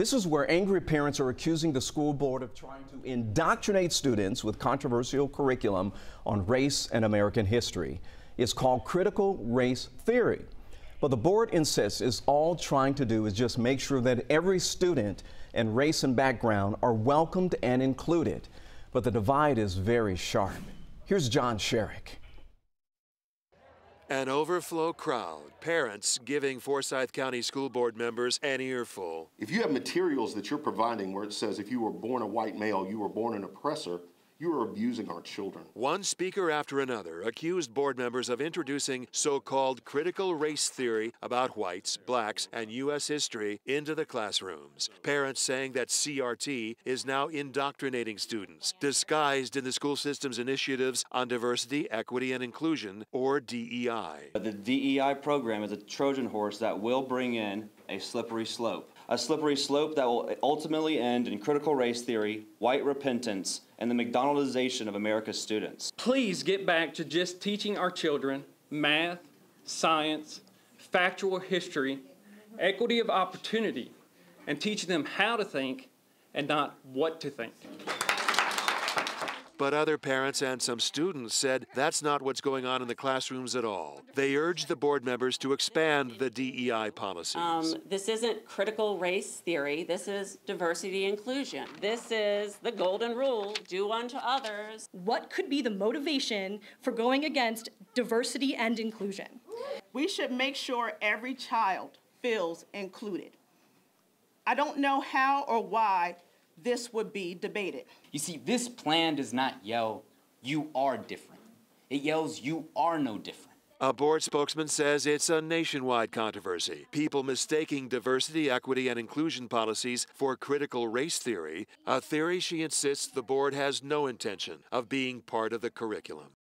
This is where angry parents are accusing the school board of trying to indoctrinate students with controversial curriculum on race and American history. It's called critical race theory. But the board insists is all trying to do is just make sure that every student and race and background are welcomed and included. But the divide is very sharp. Here's Jon Shirek. An overflow crowd, parents giving Forsyth County School Board members an earful. If you have materials that you're providing where it says if you were born a white male, you were born an oppressor, you are abusing our children. One speaker after another accused board members of introducing so called critical race theory about whites, blacks, and U.S. history into the classrooms. Parents saying that CRT is now indoctrinating students, disguised in the school system's initiatives on diversity, equity, and inclusion, or DEI. The DEI program is a Trojan horse that will bring in a slippery slope. A slippery slope that will ultimately end in critical race theory, white repentance, and the McDonaldization of America's students. Please get back to just teaching our children math, science, factual history, equity of opportunity, and teaching them how to think and not what to think. But other parents and some students said that's not what's going on in the classrooms at all. They urged the board members to expand the DEI policies. Um, this isn't critical race theory. This is diversity inclusion. This is the golden rule do unto others. What could be the motivation for going against diversity and inclusion? We should make sure every child feels included. I don't know how or why this would be debated. You see, this plan does not yell, you are different. It yells, you are no different. A board spokesman says it's a nationwide controversy. People mistaking diversity, equity, and inclusion policies for critical race theory, a theory she insists the board has no intention of being part of the curriculum.